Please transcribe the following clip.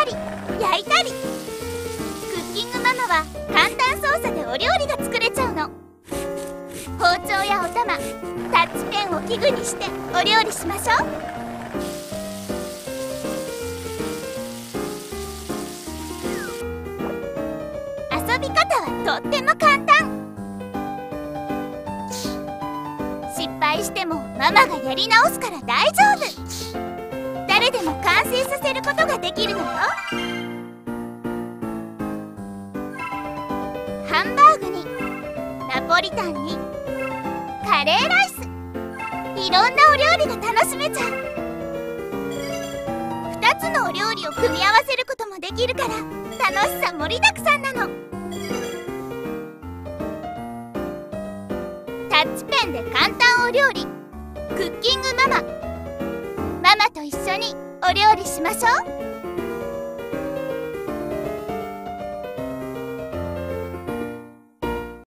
たり焼いたり。クッキングママは簡単操作でお料理が作れちゃうの。包丁やお玉タッチペンを器具にしてお料理しましょう。遊び方はとっても簡単。失敗してもママがやり直すから大丈夫。誰でも完成させることができるのよハンバーグにナポリタンにカレーライスいろんなお料理が楽しめちゃう2つのお料理を組み合わせることもできるから楽しさ盛りだくさんなの。タッチペンで簡単お料理クッキングママママと一緒にお料理しましょう。